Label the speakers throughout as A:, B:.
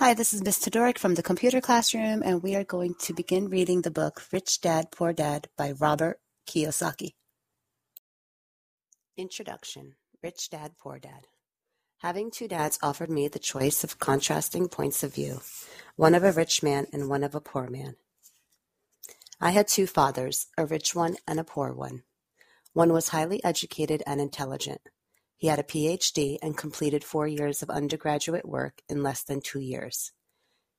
A: Hi, this is Ms. Todoric from the Computer Classroom, and we are going to begin reading the book Rich Dad, Poor Dad by Robert Kiyosaki. Introduction Rich Dad, Poor Dad. Having two dads offered me the choice of contrasting points of view, one of a rich man and one of a poor man. I had two fathers, a rich one and a poor one. One was highly educated and intelligent. He had a Ph.D. and completed four years of undergraduate work in less than two years.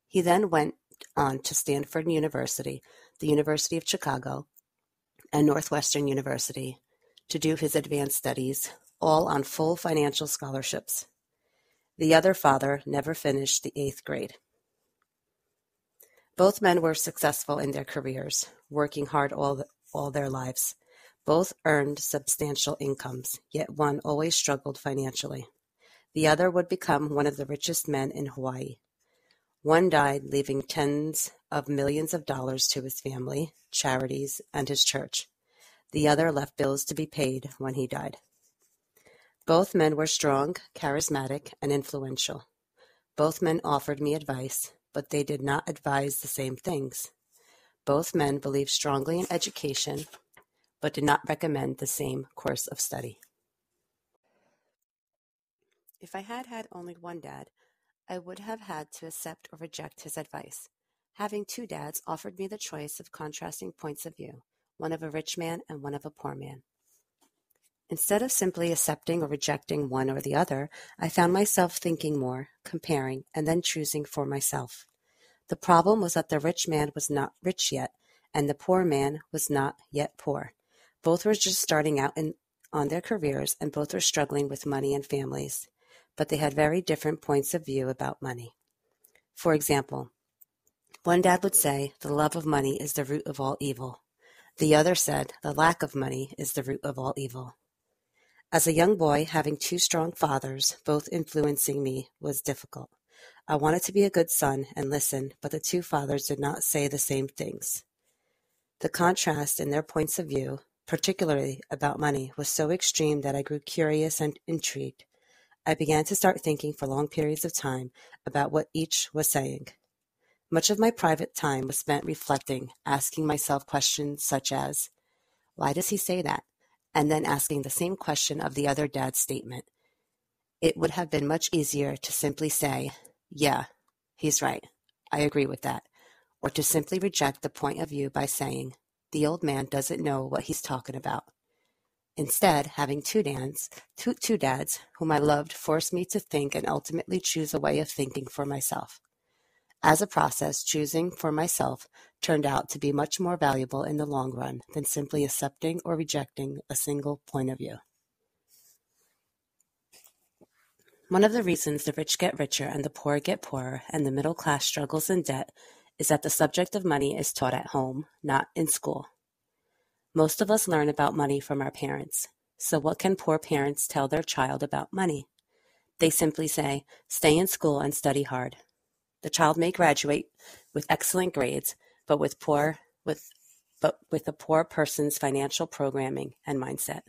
A: He then went on to Stanford University, the University of Chicago, and Northwestern University to do his advanced studies, all on full financial scholarships. The other father never finished the eighth grade. Both men were successful in their careers, working hard all, all their lives. Both earned substantial incomes, yet one always struggled financially. The other would become one of the richest men in Hawaii. One died, leaving tens of millions of dollars to his family, charities, and his church. The other left bills to be paid when he died. Both men were strong, charismatic, and influential. Both men offered me advice, but they did not advise the same things. Both men believed strongly in education but did not recommend the same course of study. If I had had only one dad, I would have had to accept or reject his advice. Having two dads offered me the choice of contrasting points of view, one of a rich man and one of a poor man. Instead of simply accepting or rejecting one or the other, I found myself thinking more, comparing, and then choosing for myself. The problem was that the rich man was not rich yet, and the poor man was not yet poor. Both were just starting out in, on their careers and both were struggling with money and families, but they had very different points of view about money. For example, one dad would say, The love of money is the root of all evil. The other said, The lack of money is the root of all evil. As a young boy, having two strong fathers, both influencing me, was difficult. I wanted to be a good son and listen, but the two fathers did not say the same things. The contrast in their points of view particularly about money, was so extreme that I grew curious and intrigued. I began to start thinking for long periods of time about what each was saying. Much of my private time was spent reflecting, asking myself questions such as, Why does he say that? And then asking the same question of the other dad's statement. It would have been much easier to simply say, Yeah, he's right. I agree with that. Or to simply reject the point of view by saying, the old man doesn't know what he's talking about. Instead, having two dads, two, two dads whom I loved forced me to think and ultimately choose a way of thinking for myself. As a process, choosing for myself turned out to be much more valuable in the long run than simply accepting or rejecting a single point of view. One of the reasons the rich get richer and the poor get poorer and the middle class struggles in debt is that the subject of money is taught at home, not in school. Most of us learn about money from our parents. So, what can poor parents tell their child about money? They simply say, stay in school and study hard. The child may graduate with excellent grades, but with poor with but with a poor person's financial programming and mindset.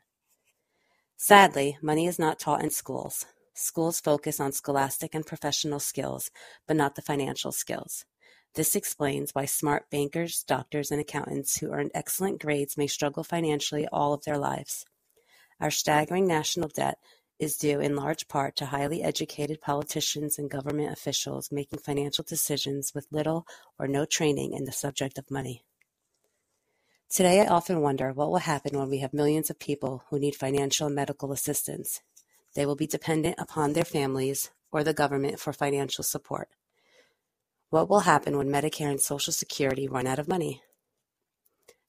A: Sadly, money is not taught in schools. Schools focus on scholastic and professional skills, but not the financial skills. This explains why smart bankers, doctors, and accountants who earned excellent grades may struggle financially all of their lives. Our staggering national debt is due in large part to highly educated politicians and government officials making financial decisions with little or no training in the subject of money. Today, I often wonder what will happen when we have millions of people who need financial and medical assistance. They will be dependent upon their families or the government for financial support. What will happen when Medicare and Social Security run out of money?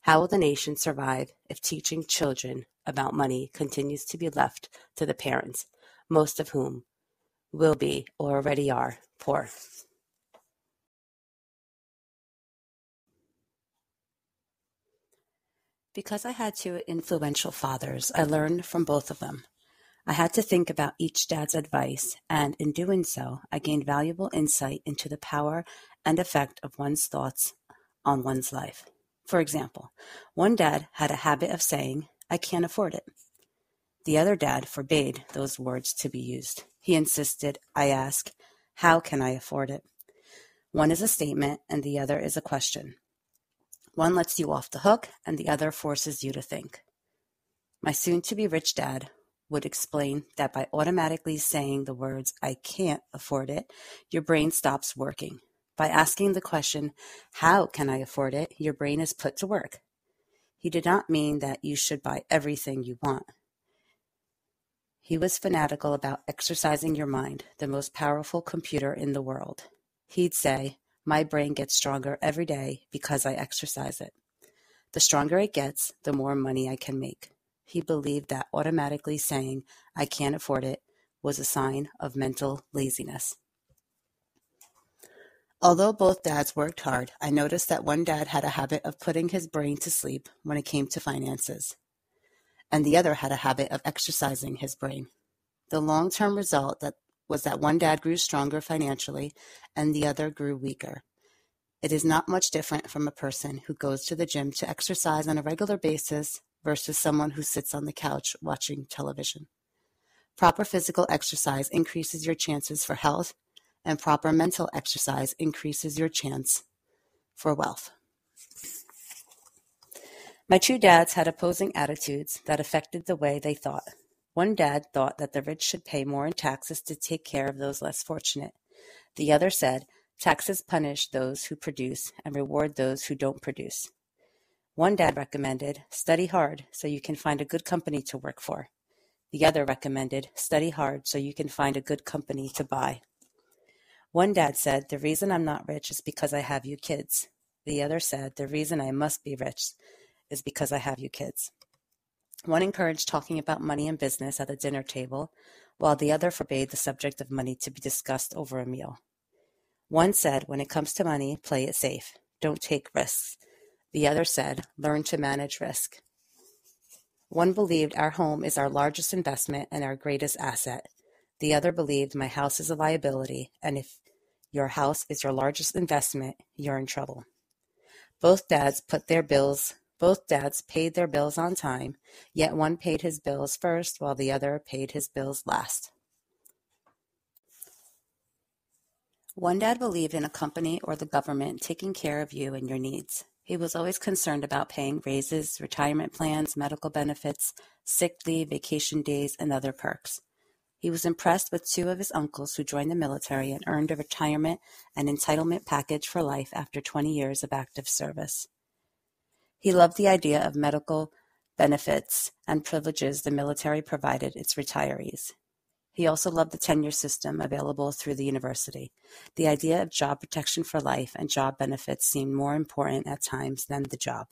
A: How will the nation survive if teaching children about money continues to be left to the parents, most of whom will be or already are poor? Because I had two influential fathers, I learned from both of them. I had to think about each dad's advice, and in doing so, I gained valuable insight into the power and effect of one's thoughts on one's life. For example, one dad had a habit of saying, I can't afford it. The other dad forbade those words to be used. He insisted I ask, How can I afford it? One is a statement and the other is a question. One lets you off the hook and the other forces you to think. My soon to be rich dad would explain that by automatically saying the words, I can't afford it, your brain stops working. By asking the question, How can I afford it? your brain is put to work. He did not mean that you should buy everything you want. He was fanatical about exercising your mind, the most powerful computer in the world. He'd say, My brain gets stronger every day because I exercise it. The stronger it gets, the more money I can make. He believed that automatically saying, I can't afford it, was a sign of mental laziness. Although both dads worked hard, I noticed that one dad had a habit of putting his brain to sleep when it came to finances, and the other had a habit of exercising his brain. The long term result that was that one dad grew stronger financially and the other grew weaker. It is not much different from a person who goes to the gym to exercise on a regular basis versus someone who sits on the couch watching television. Proper physical exercise increases your chances for health, and proper mental exercise increases your chance for wealth. My two dads had opposing attitudes that affected the way they thought. One dad thought that the rich should pay more in taxes to take care of those less fortunate. The other said taxes punish those who produce and reward those who don't produce. One dad recommended, study hard so you can find a good company to work for. The other recommended, study hard so you can find a good company to buy. One dad said, the reason I'm not rich is because I have you kids. The other said, the reason I must be rich is because I have you kids. One encouraged talking about money and business at the dinner table, while the other forbade the subject of money to be discussed over a meal. One said, when it comes to money, play it safe. Don't take risks. The other said, learn to manage risk. One believed our home is our largest investment and our greatest asset. The other believed my house is a liability, and if your house is your largest investment, you're in trouble. Both dads put their bills both dads paid their bills on time, yet one paid his bills first while the other paid his bills last. One dad believed in a company or the government taking care of you and your needs. He was always concerned about paying raises, retirement plans, medical benefits, sick leave, vacation days, and other perks. He was impressed with two of his uncles who joined the military and earned a retirement and entitlement package for life after 20 years of active service. He loved the idea of medical benefits and privileges the military provided its retirees. He also loved the tenure system available through the university. The idea of job protection for life and job benefits seemed more important at times than the job.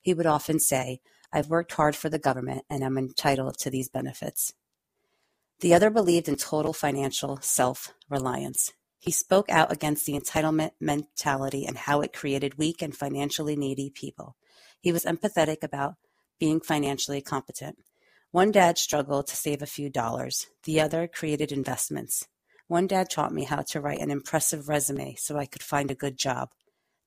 A: He would often say, I've worked hard for the government and I'm entitled to these benefits. The other believed in total financial self reliance. He spoke out against the entitlement mentality and how it created weak and financially needy people. He was empathetic about being financially competent. One dad struggled to save a few dollars. The other created investments. One dad taught me how to write an impressive resume so I could find a good job.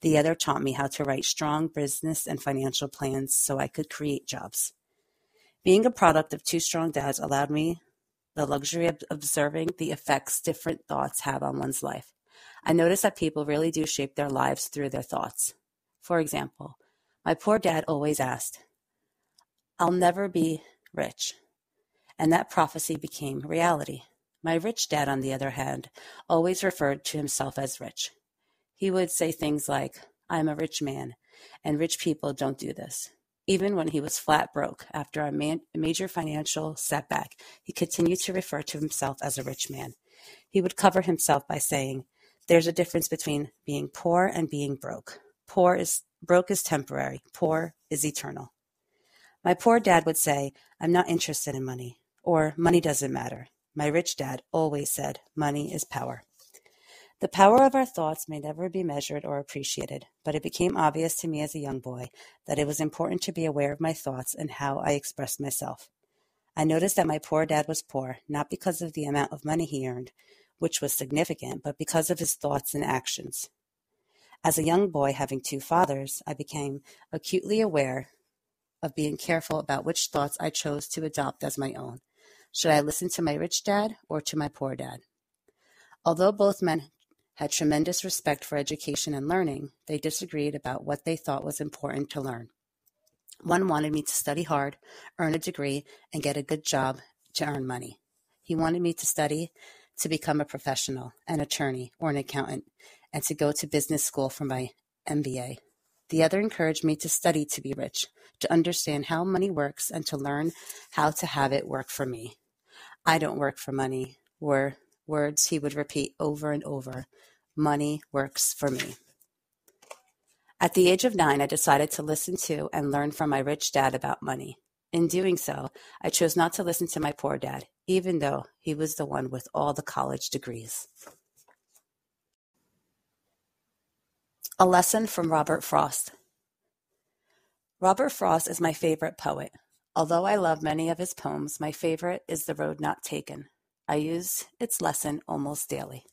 A: The other taught me how to write strong business and financial plans so I could create jobs. Being a product of two strong dads allowed me the luxury of observing the effects different thoughts have on one's life. I noticed that people really do shape their lives through their thoughts. For example, my poor dad always asked, I'll never be rich. And that prophecy became reality. My rich dad, on the other hand, always referred to himself as rich. He would say things like, I'm a rich man, and rich people don't do this. Even when he was flat broke after a, man, major financial setback, he continued to refer to himself as a rich man. He would cover himself by saying, There's a difference between being poor and being broke. Poor is broke is temporary, poor is eternal. My poor dad would say, I'm not interested in money, or money doesn't matter. My rich dad always said, money is power. The power of our thoughts may never be measured or appreciated, but it became obvious to me as a young boy that it was important to be aware of my thoughts and how I expressed myself. I noticed that my poor dad was poor, not because of the amount of money he earned, which was significant, but because of his thoughts and actions. As a young boy having two fathers, I became acutely aware of being careful about which thoughts I chose to adopt as my own. Should I listen to my rich dad or to my poor dad? Although both men had tremendous respect for education and learning, they disagreed about what they thought was important to learn. One wanted me to study hard, earn a degree, and get a good job to earn money. He wanted me to study to become a professional, an attorney, or an accountant, and to go to business school for my MBA. The other encouraged me to study to be rich, to understand how money works, and to learn how to have it work for me. I don't work for money, were words he would repeat over and over. Money works for me. At the age of nine, I decided to listen to and learn from my rich dad about money. In doing so, I chose not to listen to my poor dad, even though he was the one with all the college degrees. A lesson from Robert Frost. Robert Frost is my favorite poet. Although I love many of his poems, my favorite is The Road Not Taken. I use its lesson almost daily.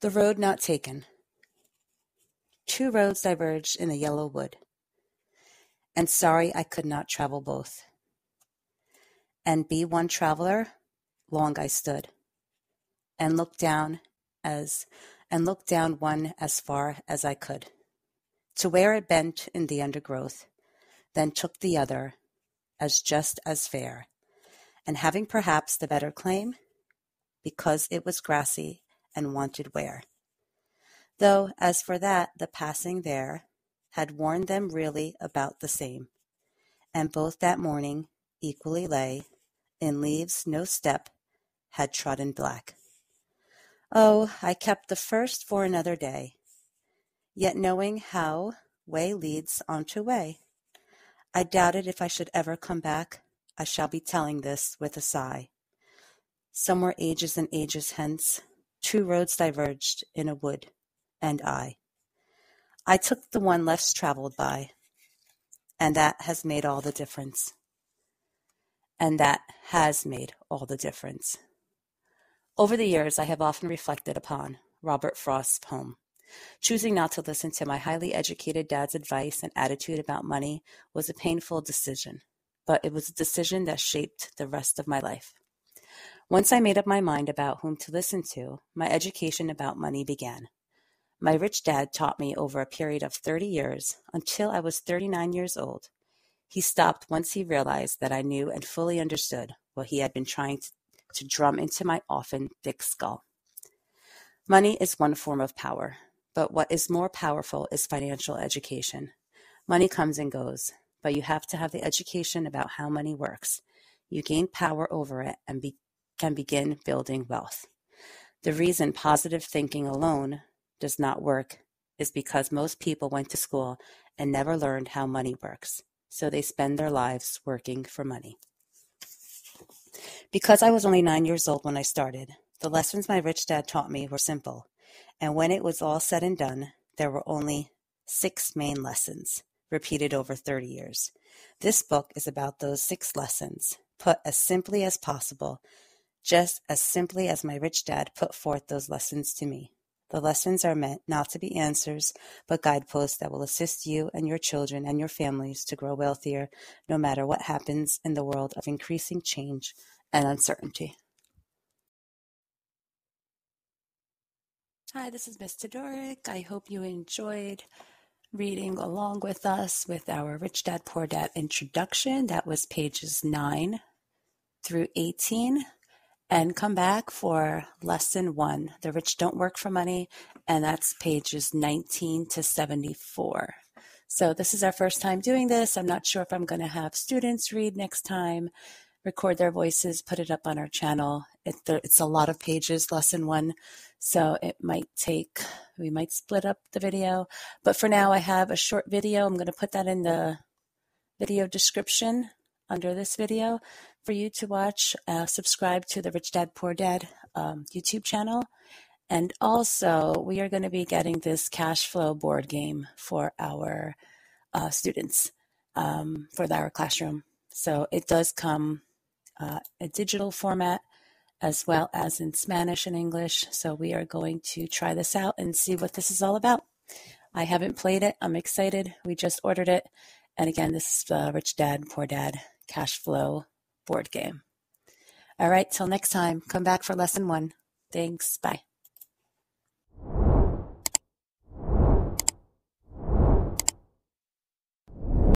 A: The Road Not Taken. Two roads diverged in a yellow wood, and sorry I could not travel both. And be one traveler, long I stood, and looked down as and looked down one as far as I could, to where it bent in the undergrowth, then took the other, as just as fair, and having perhaps the better claim, because it was grassy and wanted wear. Though, as for that, the passing there had warned them really about the same, and both that morning equally lay in leaves no step had trodden black. Oh, I kept the first for another day, yet knowing how way leads on to way, I doubted if I should ever come back. I shall be telling this with a sigh. Somewhere ages and ages hence, two roads diverged in a wood and I. I took the one less traveled by, and that has made all the difference. And that has made all the difference. Over the years, I have often reflected upon Robert Frost's poem. Choosing not to listen to my highly educated dad's advice and attitude about money was a painful decision, but it was a decision that shaped the rest of my life. Once I made up my mind about whom to listen to, my education about money began. My rich dad taught me over a period of 30 years until I was 39 years old. He stopped once he realized that I knew and fully understood what he had been trying to, to drum into my often thick skull. Money is one form of power, but what is more powerful is financial education. Money comes and goes, but you have to have the education about how money works. You gain power over it and be, can begin building wealth. The reason positive thinking alone does not work is because most people went to school and never learned how money works, so they spend their lives working for money. Because I was only nine years old when I started, the lessons my rich dad taught me were simple, and when it was all said and done, there were only six main lessons, repeated over 30 years. This book is about those six lessons, put as simply as possible, just as simply as my rich dad put forth those lessons to me. The lessons are meant not to be answers, but guideposts that will assist you and your children and your families to grow wealthier no matter what happens in the world of increasing change and uncertainty. Hi, this is Miss Todoric. I hope you enjoyed reading along with us with our Rich Dad Poor Dad introduction. That was pages 9 through 18 and come back for lesson one. The rich don't work for money, and that's pages 19 to 74. So, this is our first time doing this. I'm not sure if I'm going to have students read next time, record their voices, put it up on our channel. It, it's a lot of pages, lesson one. So, it might take, we might split up the video. But for now, I have a short video. I'm going to put that in the video description under this video for you to watch. Uh, subscribe to the Rich Dad Poor Dad um, YouTube channel. And also, we are going to be getting this cash flow board game for our uh, students um, for our classroom. So it does come uh, a digital format as well as in Spanish and English. So we are going to try this out and see what this is all about. I haven't played it. I'm excited. We just ordered it. And again, this is the Rich Dad, Poor Dad cash flow board game. All right, till next time, come back for lesson one. Thanks. Bye.